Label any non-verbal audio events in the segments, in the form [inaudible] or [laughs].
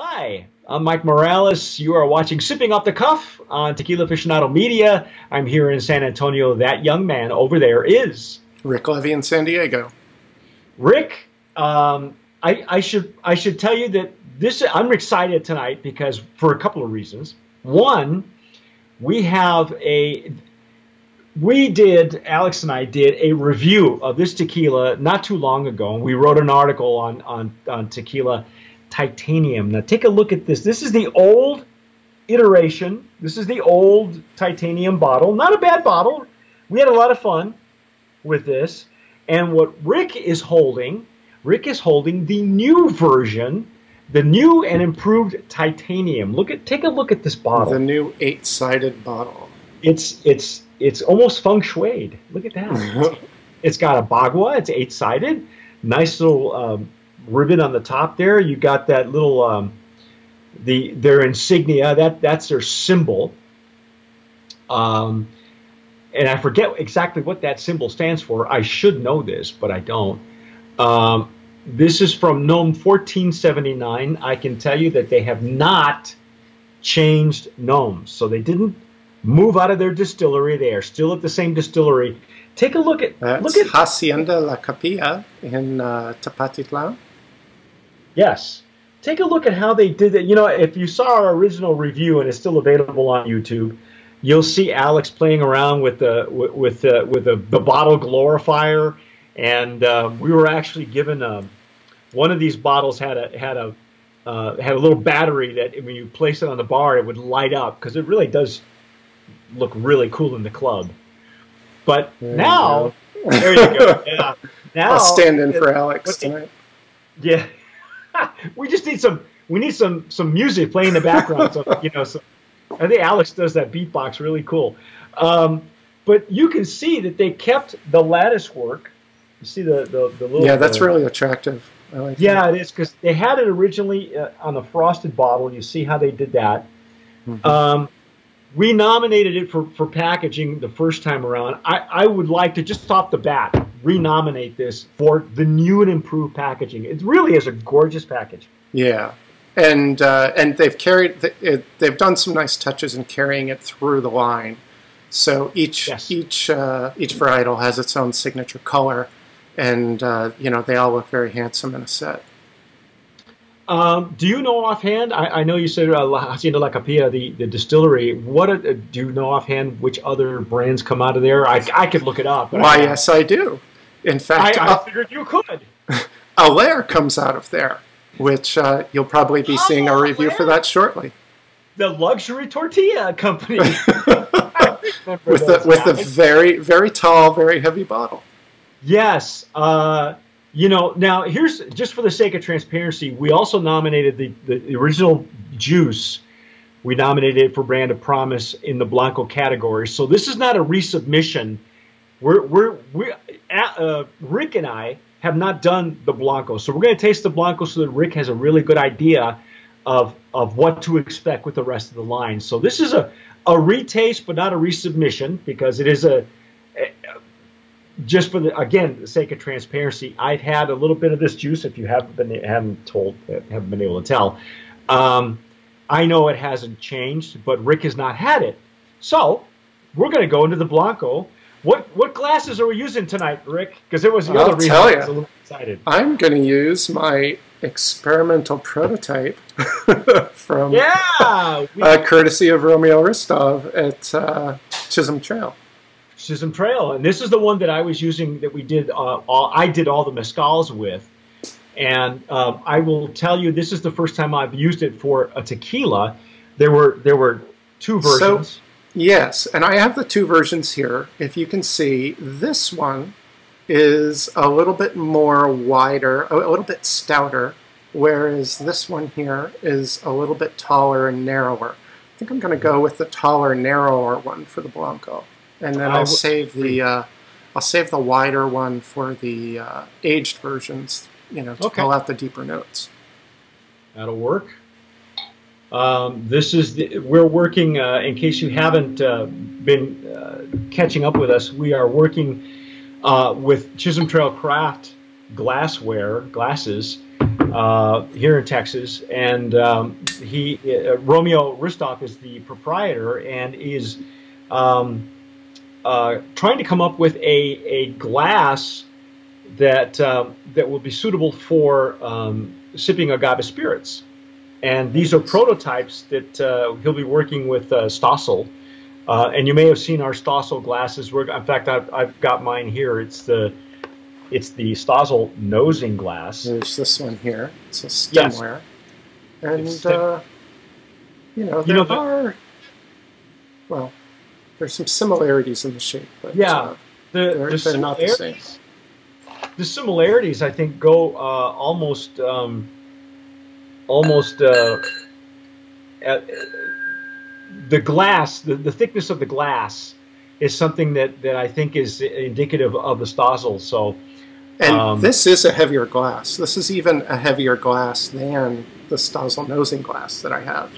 Hi, I'm Mike Morales. You are watching Sipping Off the Cuff on Tequila Aficionado Media. I'm here in San Antonio. That young man over there is Rick Levy in San Diego. Rick. Um, I, I should I should tell you that this I'm excited tonight because for a couple of reasons. One, we have a we did Alex and I did a review of this tequila not too long ago, and we wrote an article on on on tequila titanium. Now take a look at this. This is the old iteration. This is the old titanium bottle. Not a bad bottle. We had a lot of fun with this. And what Rick is holding, Rick is holding the new version, the new and improved titanium. Look at take a look at this bottle. The new eight-sided bottle. It's it's it's almost feng shui. Look at that. [laughs] it's got a bagua. It's eight-sided. Nice little um, ribbon on the top there. You got that little um, the their insignia. That that's their symbol. Um, and I forget exactly what that symbol stands for. I should know this, but I don't. Um, this is from NOM 1479. I can tell you that they have not changed NOMs, so they didn't move out of their distillery. They are still at the same distillery. Take a look at That's look at Hacienda La Capilla in uh, Tepatitlan. Yes. Take a look at how they did it. You know, if you saw our original review and it's still available on YouTube, you'll see Alex playing around with the with with, uh, with the, the bottle glorifier, and um, we were actually given a, one of these bottles had a had a uh, had a little battery that when you place it on the bar, it would light up because it really does look really cool in the club. But There you now, there you go. [laughs] Yeah. Now I'll stand in it- for Alex the- tonight. yeah, [laughs] we just need some. We need some some music playing in the background. So you know, so I think Alex does that beatbox really cool. Um, but you can see that they kept the lattice work. You see the the, the little Yeah, that's uh, really attractive. I like yeah, that. it is because they had it originally uh, on a frosted bottle. You see how they did that. Mhm. Um, we nominated it for, for packaging the first time around. I, I would like to just off the bat renominate this for the new and improved packaging. It really is a gorgeous package. Yeah, and uh, and they've carried they've done some nice touches in carrying it through the line. So each Yes. each uh, each varietal has its own signature color, and uh, you know they all look very handsome in a set. Um, do you know offhand? I, I know you said uh, La Hacienda La Capilla, the, the distillery. What uh, do you know offhand? Which other brands come out of there? I, I could look it up. but Why, I, yes, I do. In fact, I uh, figured you could. [laughs] Alaire comes out of there, which uh, you'll probably be seeing a review for that shortly. The luxury tortilla company. [laughs] With the with the very very tall, very heavy bottle. Yes. Uh, you know, now here's just for the sake of transparency, we also nominated the, the, original juice. We nominated it for Brand of Promise in the Blanco category. So this is not a resubmission. We're, we're, we uh, Rick and I have not done the Blanco. So we're going to taste the Blanco so that Rick has a really good idea of, of what to expect with the rest of the line. So this is a, a retaste, but not a resubmission because it is a, just for the again the sake of transparency, I've had a little bit of this juice. If you haven't been haven't told haven't been able to tell, um, I know it hasn't changed, but Rick has not had it. So we're going to go into the Blanco. What what glasses are we using tonight, Rick? Because it was the I'll other reason tell I was a little excited. I'm going to use my experimental prototype [laughs] from Yeah, uh, courtesy of Romeo Ristov at uh, Chisholm Trail. Chisholm Trail, and this is the one that I was using that we did. Uh, all, I did all the mezcals with, and um, I will tell you, this is the first time I've used it for a tequila. There were there were two So- versions. Yes, and I have the two versions here. If you can see, this one is a little bit more wider, a little bit stouter, whereas this one here is a little bit taller and narrower. I think I'm going to go with the taller, narrower one for the Blanco, and then I I'll w- save the uh, I'll save the wider one for the uh, aged versions. You know, to Okay. pull out the deeper notes. That'll work. Um, this is the, we're working. Uh, in case you haven't uh, been uh, catching up with us, we are working uh, with Chisholm Trail Craft glassware glasses uh, here in Texas, and um, he uh, Romeo Ristoff is the proprietor and is um, uh, trying to come up with a a glass that um, that will be suitable for um, sipping agave spirits. And these are prototypes that uh, he'll be working with uh, Stossel. Uh, and you may have seen our Stossel glasses. We're, in fact, I've, I've got mine here. It's the it's the Stossel nosing glass. There's this one here. It's a stemware. Yes. And, stem uh, you know, there you know, are, well, there's some similarities in the shape. But, yeah, uh, the, they're, the they're not the same. The similarities, I think, go uh, almost um, almost uh, at, the glass, the, the thickness of the glass is something that, that I think is indicative of the Stossel. So, and um, this is a heavier glass. This is even a heavier glass than the Stossel nosing glass that I have.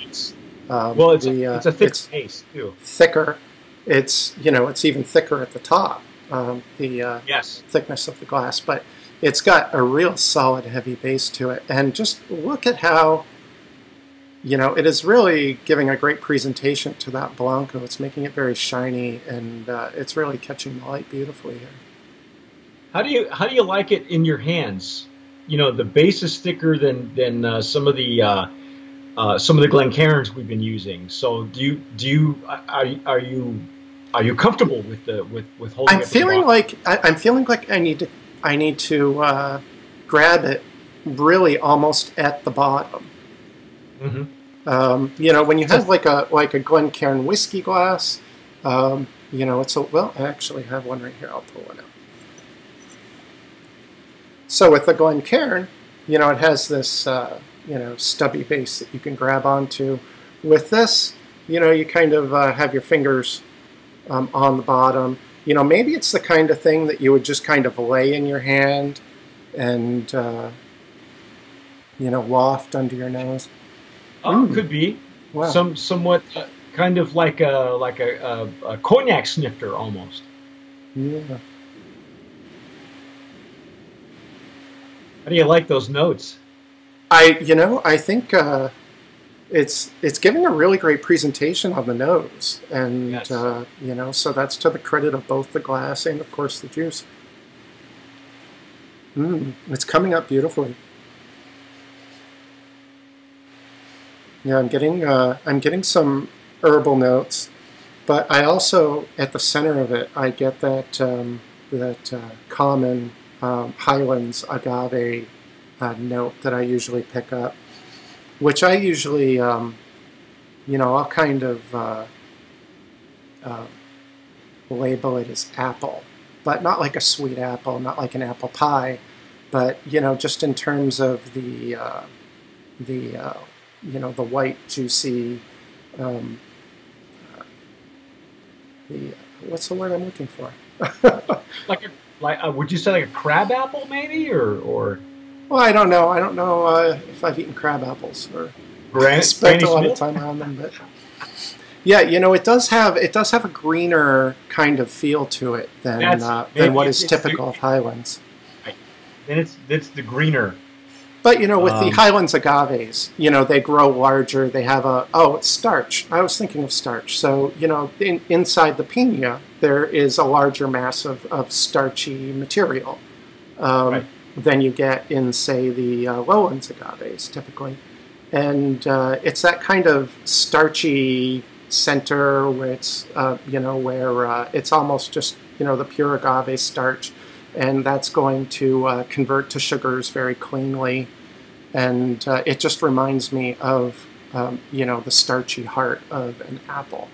Um, well, it's, the, a, it's a thick it's base too. Thicker. It's you know it's even thicker at the top. Um, the uh, yes. thickness of the glass, but it's got a real solid heavy base to it. And just look at how, you know, it is really giving a great presentation to that Blanco. It's making it very shiny and uh, it's really catching the light beautifully here. How do you how do you like it in your hands? You know, the base is thicker than than uh, some of the uh, some of the Glencairns we've been using. So do you do you are, are you are you comfortable with the with with holding? I'm feeling like I, am feeling like I need to I need to uh, grab it really almost at the bottom. Mm-hmm. Um, you know, when you have like a like a Glencairn whiskey glass, um, you know, it's a well. I actually have one right here. I'll pull it out. So with the Glencairn, you know, it has this uh, you know stubby base that you can grab onto. With this, you know, you kind of uh, have your fingers um, on the bottom you know, maybe it's the kind of thing that you would just kind of lay in your hand and, uh, you know, waft under your nose. Oh, mm. could be. Wow. Some somewhat uh, kind of like a like a, a, a, cognac snifter almost. Yeah. How do you like those notes? I you know I think uh, it's it's giving a really great presentation on the nose, and yes. uh, you know, so that's to the credit of both the glass and of course the juice. Mm, it's coming up beautifully. Yeah, I'm getting uh, I'm getting some herbal notes, but I also at the center of it I get that um, that uh, common um, Highlands agave uh, note that I usually pick up which I usually, um, you know, I'll kind of uh, uh, label it as apple, but not like a sweet apple, not like an apple pie, but you know, just in terms of the uh, the uh, you know the white juicy. Um, the what's the word I'm looking for? [laughs] like a like uh, would you say like a crab apple maybe or or well, I don't know. I don't know uh, if I've eaten crab apples or Gran- [laughs] spent a lot of time around them, but yeah, you know, it does have it does have a greener kind of feel to it than uh, than what is typical the, of Highlands. Then it's it's the greener. But you know, with um, the Highlands agaves, you know, they grow larger. They have a oh, it's starch. I was thinking of starch. So you know, in, inside the pina, there is a larger mass of, of starchy material. Um, right than you get in, say, the uh, lowlands agaves typically. And uh, it's that kind of starchy center where it's, uh, you know, where uh, it's almost just, you know, the pure agave starch. And that's going to uh, convert to sugars very cleanly. And uh, it just reminds me of, um, you know, the starchy heart of an apple.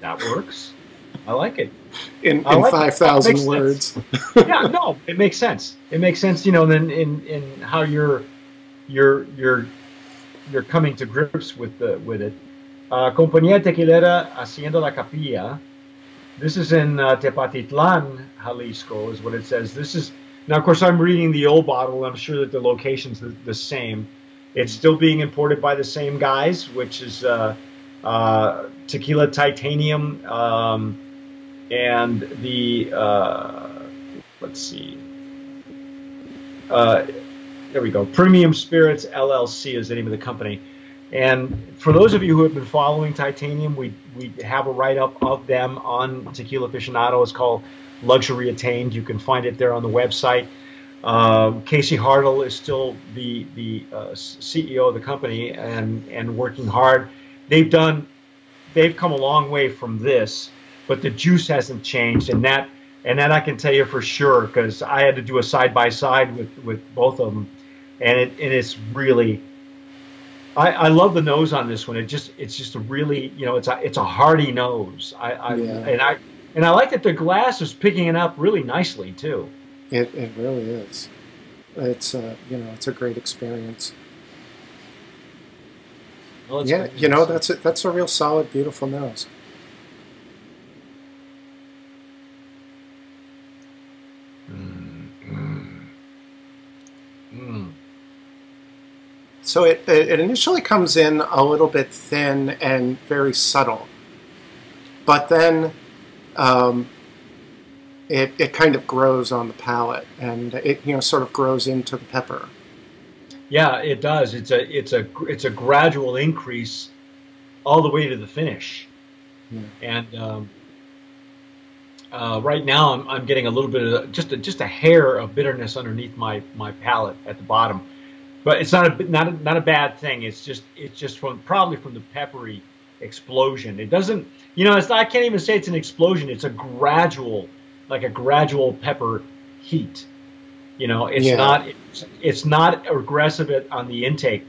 That works. I like it. In, in like five thousand words. [laughs] yeah, no, it makes sense. It makes sense, you know, then in, in how you're you're you're you're coming to grips with the with it. Uh, Compañía Tequilera Hacienda La Capilla. This is in uh, Tepatitlan, Jalisco, is what it says. This is now, of course, I'm reading the old bottle. I'm sure that the location's the, the same. It's still being imported by the same guys, which is uh, uh, Tequila Titanium. Um, and the uh, let's see uh, there we go. Premium Spirits LLC is the name of the company. And for those of you who have been following Titanium, we we have a write up of them on Tequila Aficionado. It's called Luxury Attained. You can find it there on the website. Uh, Casey Hartle is still the the uh, CEO of the company and and working hard. They've done they've come a long way from this, but the juice hasn't changed, and that and that I can tell you for sure because I had to do a side by side with with both of them, and it and it's really. I, I love the nose on this one. It just it's just a really you know it's a it's a hearty nose. I, I yeah. and I and I like that the glass is picking it up really nicely too. It it really is. It's uh, you know it's a great experience. Well, yeah, you know that's a, that's a real solid, beautiful nose. Mm, mm, mm. So it, it initially comes in a little bit thin and very subtle, but then um, it, it kind of grows on the palate and it you know sort of grows into the pepper. Yeah, it does. It's a it's a it's a gradual increase all the way to the finish, yeah. and um, uh, right now I'm, I'm getting a little bit of just a, just a hair of bitterness underneath my my palate at the bottom but it's not a not a, not a bad thing. It's just it's just from probably from the peppery explosion. It doesn't, you know, it's not, I can't even say it's an explosion. It's a gradual, like a gradual pepper heat. You know, it's yeah. not it's, it's not aggressive on the intake.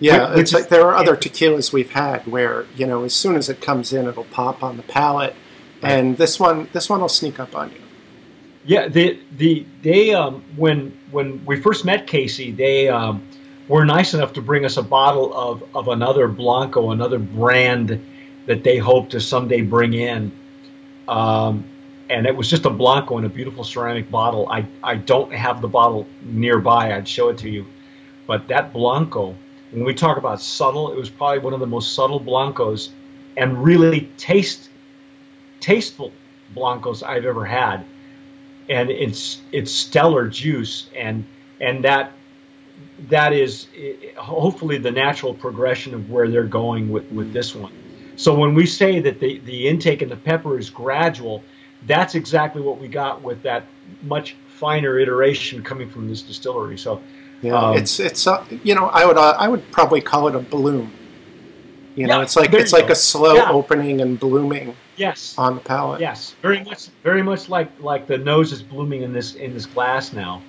Yeah, which, it's like there are other tequilas we've had where you know as soon as it comes in, it'll pop on the palate, right. and this one this one will sneak up on you. Yeah, the the they um, when when we first met Casey, they um, were nice enough to bring us a bottle of of another Blanco, another brand that they hope to someday bring in. Um, and it was just a Blanco in a beautiful ceramic bottle. I I don't have the bottle nearby. I'd show it to you, but that Blanco, when we talk about subtle, it was probably one of the most subtle Blancos, and really taste tasteful Blancos I've ever had and it's it's stellar juice and and that that is hopefully the natural progression of where they're going with, with this one. So when we say that the, the intake and the pepper is gradual, that's exactly what we got with that much finer iteration coming from this distillery. So yeah, um, it's it's uh, you know I would uh, I would probably call it a bloom. You know, yeah, it's like it's like go. a slow yeah. opening and blooming. Yes. On the palate. Yes, very much, very much like like the nose is blooming in this in this glass now.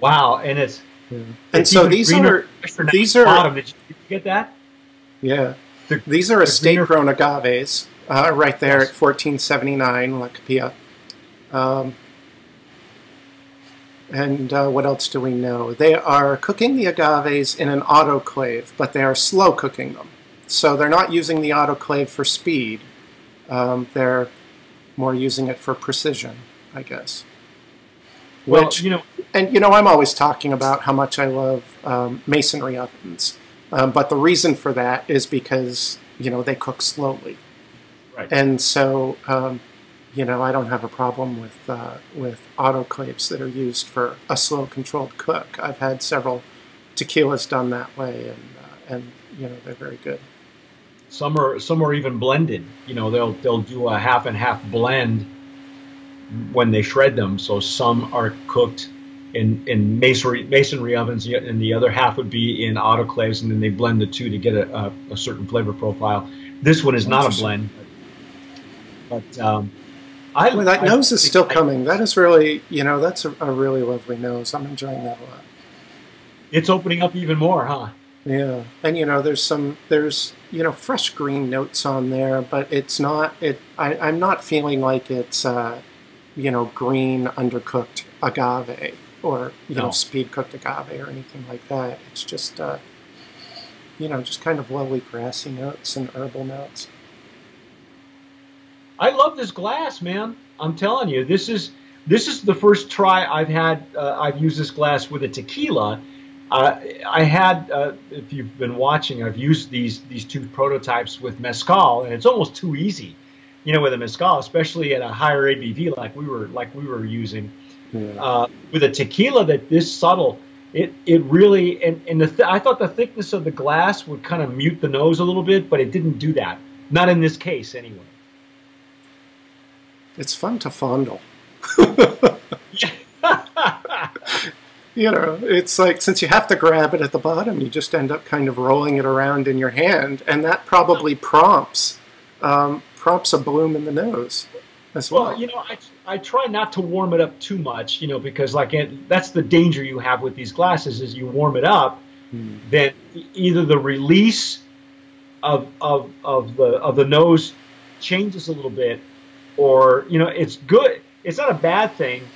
Wow, and it's yeah. and so these are these are bottom. Did you, did you get that? Yeah, the, these are estate grown agaves uh, right there yes. at 1479 La Capilla. Um, and uh, what else do we know? They are cooking the agaves in an autoclave, but they are slow cooking them. So they're not using the autoclave for speed. Um, they're more using it for precision, I guess. Well, Which, you know, and you know, I'm always talking about how much I love um, masonry ovens, um, but the reason for that is because you know they cook slowly, right. and so um, you know I don't have a problem with uh, with autoclaves that are used for a slow controlled cook. I've had several tequilas done that way, and uh, and you know they're very good. Some are some are even blended. You know, they'll they'll do a half and half blend when they shred them. So some are cooked in in masonry masonry ovens, and the other half would be in autoclaves, and then they blend the two to get a, a, a certain flavor profile. This one is not a blend, but um, I well, that I, nose is still I, coming. That is really, you know, that's a, a really lovely nose. I'm enjoying that a lot. It's opening up even more, huh? Yeah, and you know, there's some there's you know fresh green notes on there, but it's not it. I, I'm not feeling like it's uh, you know green undercooked agave or you no. know speed cooked agave or anything like that. It's just uh, you know just kind of lovely grassy notes and herbal notes. I love this glass, man. I'm telling you, this is this is the first try I've had. Uh, I've used this glass with a tequila uh, I had, uh, if you've been watching, I've used these these two prototypes with mezcal, and it's almost too easy, you know, with a mezcal, especially at a higher ABV like we were like we were using. Yeah. Uh, with a tequila that this subtle, it it really and and the th- I thought the thickness of the glass would kind of mute the nose a little bit, but it didn't do that. Not in this case, anyway. It's fun to fondle. [laughs] you know, it's like since you have to grab it at the bottom, you just end up kind of rolling it around in your hand, and that probably prompts um, prompts a bloom in the nose as well. Well, you know, I, I try not to warm it up too much, you know, because like it, that's the danger you have with these glasses is you warm it up, Hmm. then either the release of of of the of the nose changes a little bit, or you know, it's good. It's not a bad thing,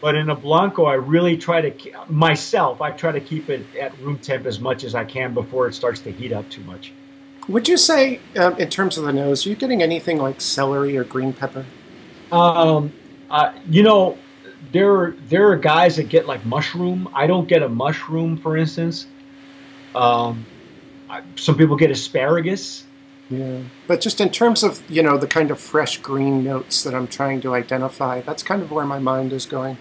but in a blanco, I really try to myself. I try to keep it at room temp as much as I can before it starts to heat up too much. Would you say, um, in terms of the nose, are you getting anything like celery or green pepper? Um, uh, you know, there there are guys that get like mushroom. I don't get a mushroom, for instance. Um, I, some people get asparagus. Yeah. But just in terms of, you know, the kind of fresh green notes that I'm trying to identify, that's kind of where my mind is going.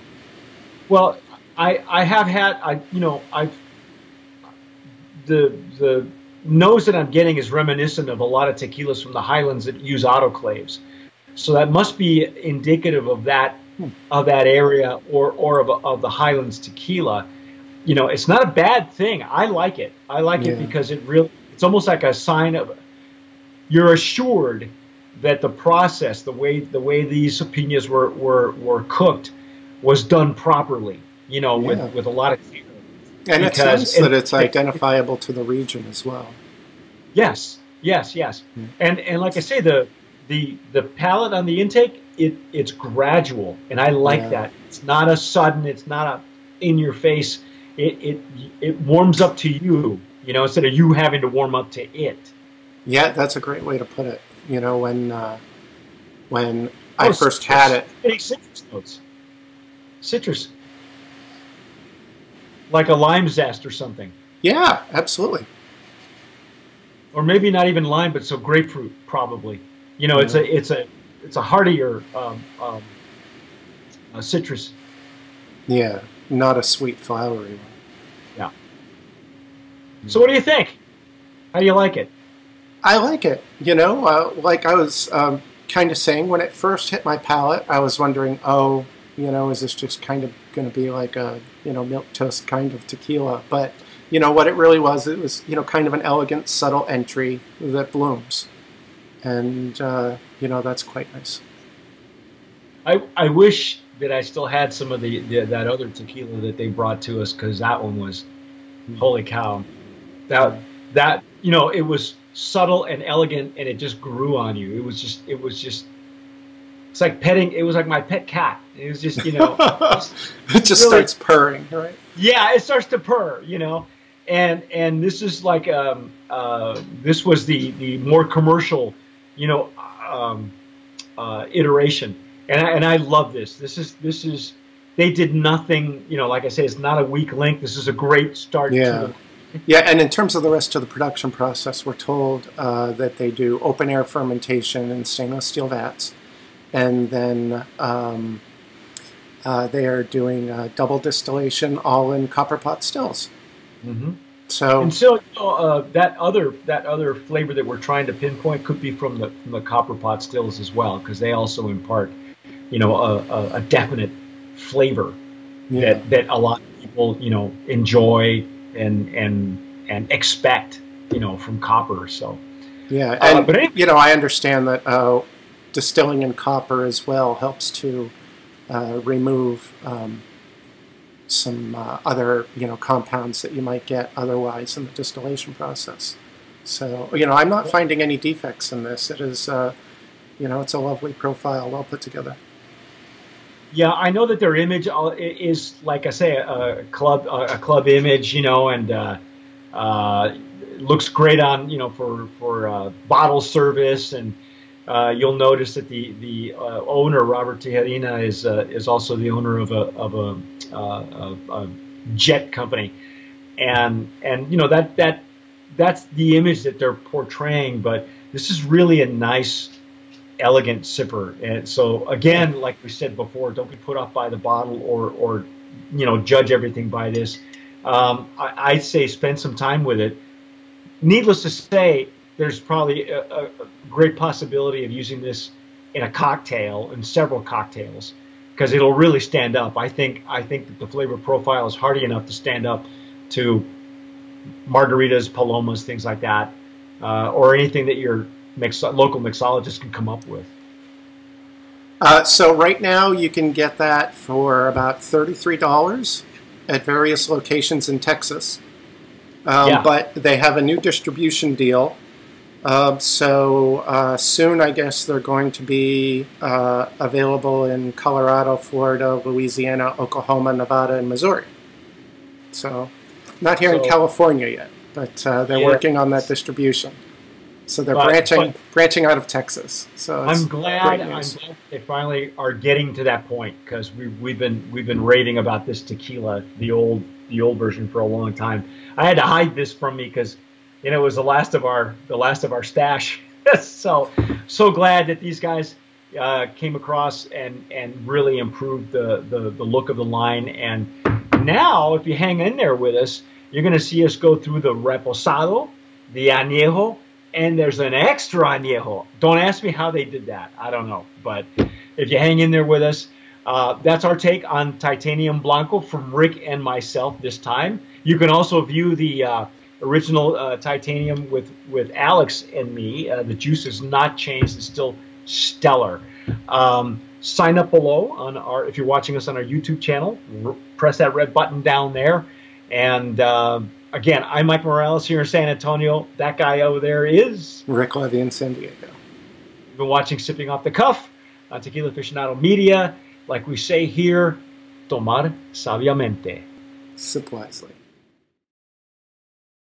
Well, I I have had I you know I've the the nose that I'm getting is reminiscent of a lot of tequilas from the highlands that use autoclaves. So that must be indicative of that hmm. of that area or or of, of the highlands tequila. You know, it's not a bad thing. I like it. I like it because it really it's almost like a sign of you're assured that the process, the way the way these pinas were were, were cooked, was done properly. You know, Yeah. with with a lot of care. And it says that it's identifiable to the region as well. Yes, yes, yes. Hmm. And and like I say, the the the palate on the intake, it it's gradual, and I like Yeah. that. It's not a sudden. It's not a in your face. It it it warms up to you. You know, instead of you having to warm up to it. Yeah, that's a great way to put it. You know, when uh, when I Oh, first had it, Getting citrus notes. Citrus. Like a lime zest or something. yeah, absolutely. Or maybe not even lime, but so grapefruit probably. You know, it's a it's a it's a heartier um, um, uh, citrus. Yeah, not a sweet flowery one. Yeah. So what do you think? How do you like it? I like it. You know, uh, like I was um, kind of saying when it first hit my palate, I was wondering, oh, you know, is this just kind of going to be like a you know milk toast kind of tequila? But you know what it really was, it was you know kind of an elegant, subtle entry that blooms, and uh, you know that's quite nice. I, I wish that I still had some of the, the that other tequila that they brought to us because that one was holy cow. That that you know it was subtle and elegant and it just grew on you. It was just it was just it's like petting. It was like my pet cat. It was just you know [laughs] it just really- starts purring, right? yeah, it starts to purr, you know. And and this is like um, uh, this was the the more commercial, you know, um, uh, iteration. And I, and I love this. This is this is they did nothing, you know. Like I say, it's not a weak link. This is a great start. Yeah. To Yeah, and in terms of the rest of the production process, we're told uh, that they do open air fermentation in stainless steel vats, and then um, uh, they are doing uh, double distillation all in copper pot stills. Mhm. So And so uh, that other that other flavor that we're trying to pinpoint could be from the from the copper pot stills as well, because they also impart, you know, a, a, a definite flavor yeah, that that a lot of people you know enjoy and and and expect you know from copper. So yeah, uh, and but anyway- you know I understand that uh, distilling in copper as well helps to uh, remove um, some uh, other you know compounds that you might get otherwise in the distillation process. So you know I'm not finding any defects in this. It is uh, you know it's a lovely profile, well put together. Yeah, I know that their image uh, is like I say a club a club image, you know, and uh, uh, looks great on you know for for uh, bottle service and. Uh, you'll notice that the the uh, owner Robert Tijerina is is also the owner of a of a, a, a jet company, and and you know that that that's the image that they're portraying. But this is really a nice elegant sipper. And so again, like we said before, don't be put off by the bottle or or you know judge everything by this. Um, I, I say spend some time with it. Needless to say, there's probably a, a great possibility of using this in a cocktail in several cocktails because it'll really stand up. I think I think that the flavor profile is hearty enough to stand up to margaritas, palomas, things like that, uh, or anything that your mix, local mixologist can come up with. Uh, so right now you can get that for about thirty-three dollars at various locations in Texas. Um, yeah. But they have a new distribution deal. Uh, so uh, soon, I guess they're going to be uh, available in Colorado, Florida, Louisiana, Oklahoma, Nevada, and Missouri. So, not here so, in California yet, but uh, they're yeah. working on that distribution. So they're but, branching but branching out of Texas. So I'm glad I'm glad they finally are getting to that point because we we've been we've been raving about this tequila, the old the old version for a long time. I had to hide this from me because you know it was the last of our the last of our stash. [laughs] so so glad that these guys uh, came across and and really improved the, the the look of the line. And now if you hang in there with us, you're going to see us go through the reposado, the añejo and there's an extra añejo. Don't ask me how they did that. I don't know. But if you hang in there with us, uh, that's our take on Titanium Blanco from Rick and myself this time. You can also view the uh, original uh, Titanium with, with Alex and me. Uh, the juice has not changed. It's still stellar. Um, sign up below on our if you're watching us on our YouTube channel. press that red button down there. And uh, again, I'm Mike Morales here in San Antonio. That guy over there is Rick Levy in San Diego. You've been watching Sipping Off the Cuff on Tequila Aficionado Media. Like we say here, tomar sabiamente. Sip wisely.